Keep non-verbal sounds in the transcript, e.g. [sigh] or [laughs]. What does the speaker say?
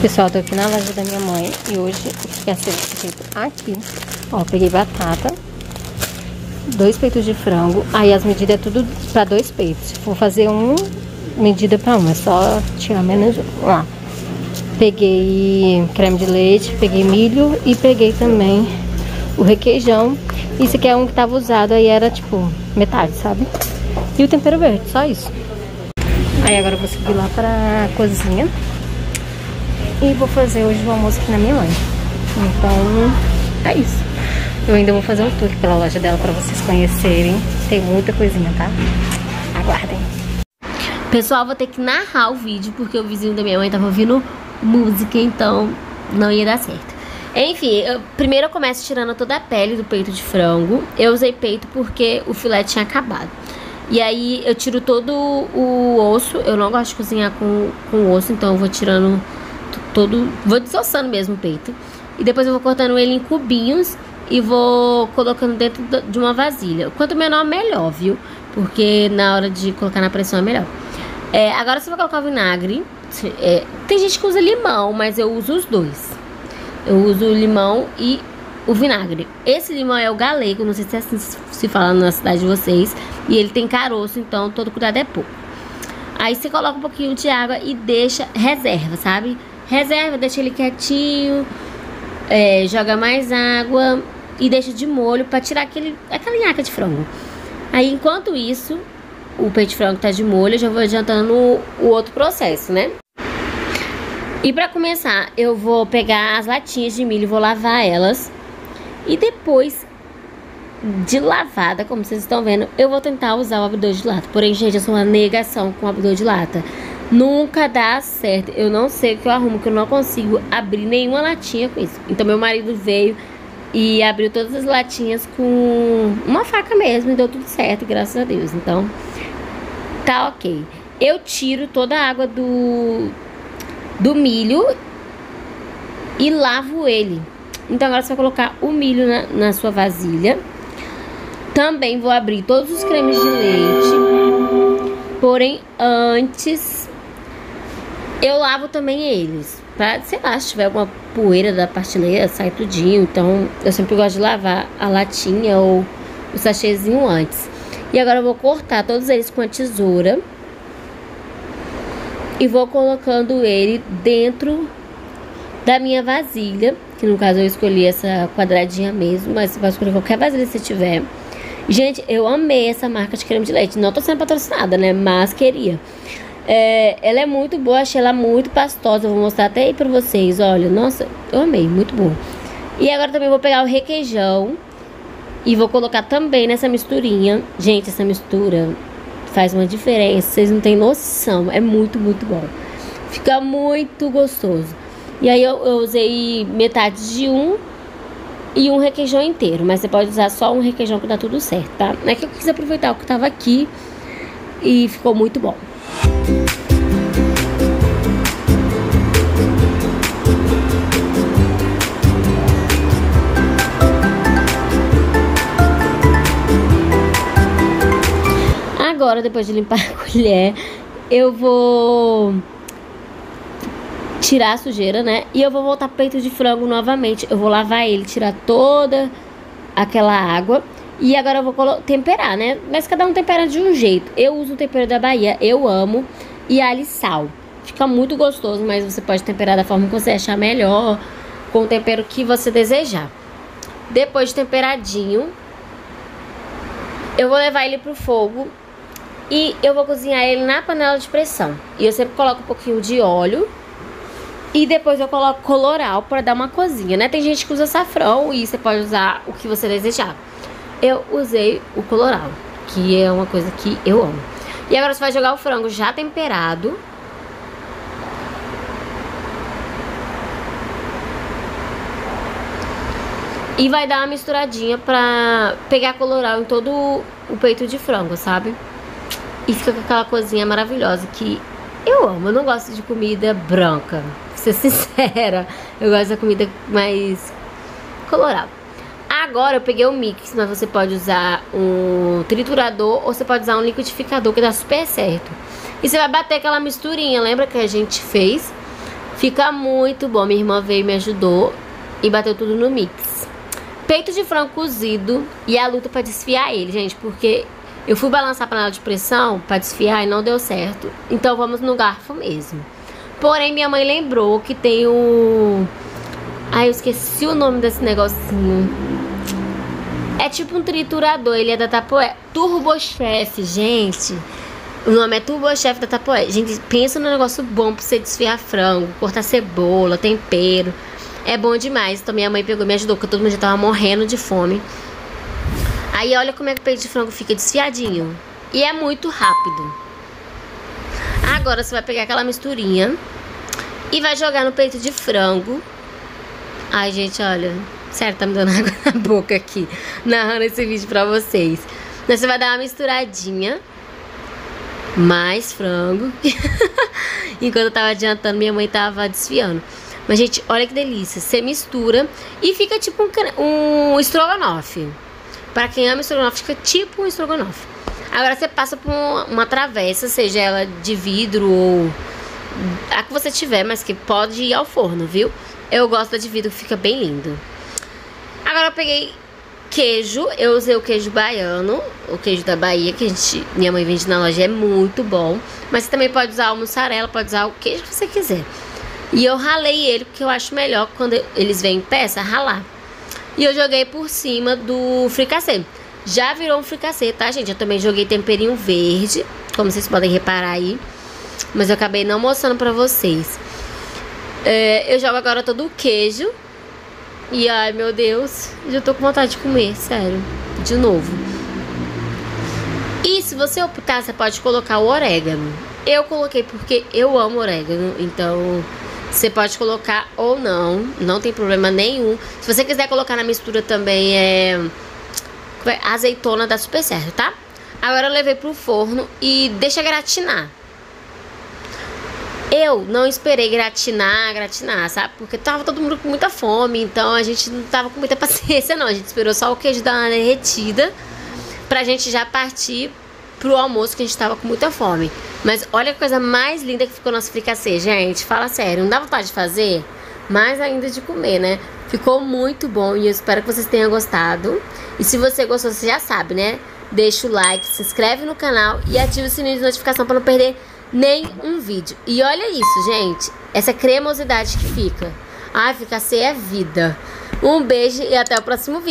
Pessoal, tô aqui na loja da minha mãe e hoje ser feito aqui. Ó, peguei batata, dois peitos de frango. Aí as medidas é tudo pra dois peitos. Vou fazer um medida pra um, é só tirar menos. Lá. Peguei creme de leite, peguei milho e peguei também o requeijão. Isso aqui é um que tava usado, aí era tipo metade, sabe? E o tempero verde, só isso. Aí agora eu vou seguir lá pra cozinha. E vou fazer hoje o almoço aqui na minha mãe. Então, é isso. Eu ainda vou fazer um tour pela loja dela pra vocês conhecerem. Tem muita coisinha, tá? Aguardem. Pessoal, vou ter que narrar o vídeo porque o vizinho da minha mãe tava ouvindo música, então não ia dar certo. Enfim, eu, primeiro eu começo tirando toda a pele do peito de frango. Eu usei peito porque o filé tinha acabado. E aí eu tiro todo o osso. Eu não gosto de cozinhar com, com osso, então eu vou tirando todo, vou desossando mesmo o peito. E depois eu vou cortando ele em cubinhos e vou colocando dentro de uma vasilha. Quanto menor, melhor, viu? Porque na hora de colocar na pressão é melhor. É, agora você vai colocar o vinagre. É, tem gente que usa limão, mas eu uso os dois. Eu uso o limão e o vinagre. Esse limão é o galego, não sei se é assim se fala na cidade de vocês. E ele tem caroço, então todo cuidado é pouco. Aí você coloca um pouquinho de água e deixa, reserva, sabe? Reserva, deixa ele quietinho, é, joga mais água e deixa de molho para tirar aquele, aquela nhaca de frango. Aí, enquanto isso, o peito de frango tá de molho, eu já vou adiantando o, o outro processo, né? E para começar, eu vou pegar as latinhas de milho, vou lavar elas. E depois de lavada, como vocês estão vendo, eu vou tentar usar o abridor de lata. Porém, gente, eu sou uma negação com o abridor de lata. Nunca dá certo. Eu não sei o que eu arrumo, que eu não consigo abrir nenhuma latinha com isso. Então meu marido veio e abriu todas as latinhas com uma faca mesmo e deu tudo certo, graças a Deus. Então, tá ok. Eu tiro toda a água do, do milho e lavo ele. Então agora você vai colocar o milho na, na sua vasilha. Também vou abrir todos os cremes de leite. Porém, antes eu lavo também eles. Pra, sei lá, se tiver alguma poeira da partilheira, sai tudinho. Então, eu sempre gosto de lavar a latinha ou o sachêzinho antes. E agora eu vou cortar todos eles com a tesoura. E vou colocando ele dentro da minha vasilha. Que no caso eu escolhi essa quadradinha mesmo. Mas você pode escolher qualquer vasilha que você tiver. Gente, eu amei essa marca de creme de leite. Não tô sendo patrocinada, né? Mas queria. É, ela é muito boa, achei ela muito pastosa. vou mostrar até aí pra vocês. Olha, nossa, eu amei, muito boa. E agora também vou pegar o requeijão e vou colocar também nessa misturinha. Gente, essa mistura faz uma diferença, vocês não têm noção. É muito, muito bom. Fica muito gostoso. E aí eu, eu usei metade de um e um requeijão inteiro. Mas você pode usar só um requeijão que dá tudo certo, tá? É que eu quis aproveitar o que tava aqui e ficou muito bom. Agora, depois de limpar [laughs] a colher, eu vou tirar a sujeira, né? E eu vou voltar peito de frango novamente. Eu vou lavar ele, tirar toda aquela água. E agora eu vou temperar, né? Mas cada um tempera de um jeito. Eu uso o tempero da Bahia, eu amo. E alho e sal. Fica muito gostoso, mas você pode temperar da forma que você achar melhor. Com o tempero que você desejar. Depois de temperadinho, eu vou levar ele pro fogo. E eu vou cozinhar ele na panela de pressão. E eu sempre coloco um pouquinho de óleo. E depois eu coloco coloral para dar uma cozinha, né? Tem gente que usa safrão e você pode usar o que você desejar eu usei o coloral, que é uma coisa que eu amo. E agora você vai jogar o frango já temperado. E vai dar uma misturadinha pra pegar coloral em todo o peito de frango, sabe? E fica com aquela cozinha maravilhosa que eu amo. Eu não gosto de comida branca, pra ser [laughs] sincera. Eu gosto da comida mais coloral. Agora eu peguei o mix, mas você pode usar um triturador ou você pode usar um liquidificador que dá super certo. E você vai bater aquela misturinha, lembra que a gente fez? Fica muito bom. Minha irmã veio e me ajudou e bateu tudo no mix. Peito de frango cozido e a luta para desfiar ele, gente, porque eu fui balançar a panela de pressão para desfiar e não deu certo. Então vamos no garfo mesmo. Porém, minha mãe lembrou que tem o... Ai, eu esqueci o nome desse negocinho. É tipo um triturador, ele é da Tapoé. Turbo Chef, gente. O nome é Turbo Chef da Tapoé. Gente, pensa num negócio bom pra você desfiar frango, cortar cebola, tempero. É bom demais. Então minha mãe pegou e me ajudou, porque todo mundo já tava morrendo de fome. Aí olha como é que o peito de frango fica desfiadinho. E é muito rápido. Agora você vai pegar aquela misturinha e vai jogar no peito de frango. Ai, gente, olha. Sério, tá me dando [laughs] água na boca aqui, narrando esse vídeo pra vocês. Então, você vai dar uma misturadinha mais frango. [laughs] Enquanto eu tava adiantando, minha mãe tava desfiando. Mas, gente, olha que delícia. Você mistura e fica tipo um, um estrogonofe. Pra quem ama estrogonofe, fica tipo um estrogonofe. Agora você passa por uma, uma travessa, seja ela de vidro ou a que você tiver, mas que pode ir ao forno, viu? Eu gosto da de vidro, fica bem lindo. Agora eu peguei queijo, eu usei o queijo baiano, o queijo da Bahia, que a gente, minha mãe vende na loja, é muito bom. Mas você também pode usar o mussarela, pode usar o queijo que você quiser. E eu ralei ele, porque eu acho melhor quando eles vêm em peça, ralar. E eu joguei por cima do fricassê. Já virou um fricassê, tá, gente? Eu também joguei temperinho verde, como vocês podem reparar aí. Mas eu acabei não mostrando pra vocês. É, eu jogo agora todo o queijo e ai meu Deus, já tô com vontade de comer, sério. De novo. E se você optar, você pode colocar o orégano. Eu coloquei porque eu amo orégano, então você pode colocar ou não, não tem problema nenhum. Se você quiser colocar na mistura também é azeitona dá super certo, tá? Agora eu levei pro forno e deixa gratinar. Eu não esperei gratinar, gratinar, sabe? Porque tava todo mundo com muita fome, então a gente não tava com muita [laughs] paciência, não. A gente esperou só o queijo dar uma derretida pra gente já partir pro almoço, que a gente tava com muita fome. Mas olha a coisa mais linda que ficou nosso fricassê, gente. Fala sério, não dá vontade de fazer? Mais ainda de comer, né? Ficou muito bom e eu espero que vocês tenham gostado. E se você gostou, você já sabe, né? Deixa o like, se inscreve no canal e ativa o sininho de notificação para não perder nem um vídeo. E olha isso, gente. Essa cremosidade que fica. Ai, fica é vida. Um beijo e até o próximo vídeo.